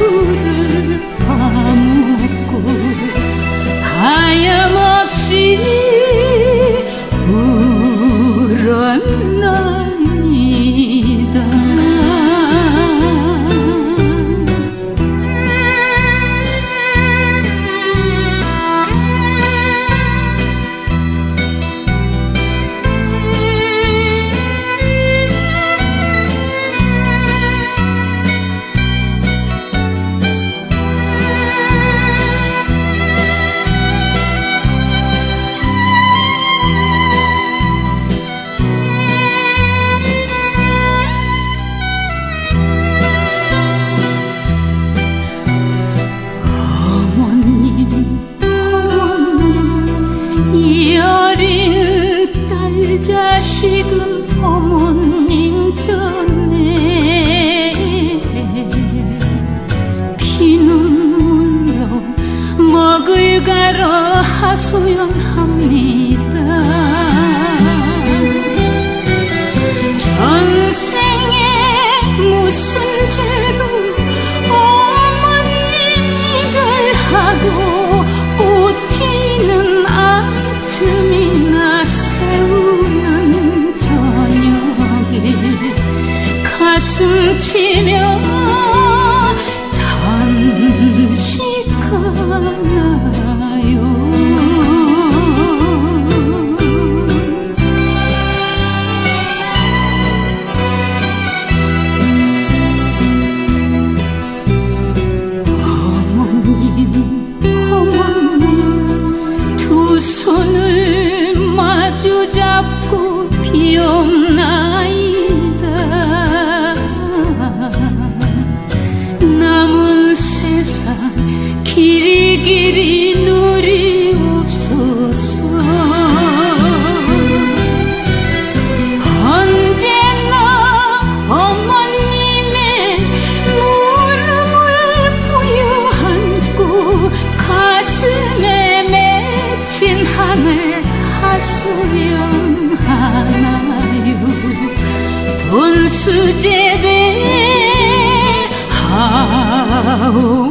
Ooh. 소연합니다. 전생에 무슨 죄로 어머님 일 하고 꽃피는 아침이나 가슴 치며 단식하나 길이 길이 수제배 하오.